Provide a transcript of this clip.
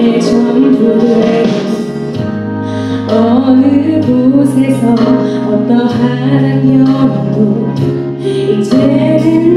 내 전부를 어느 곳에서 어떠한 영도 이제는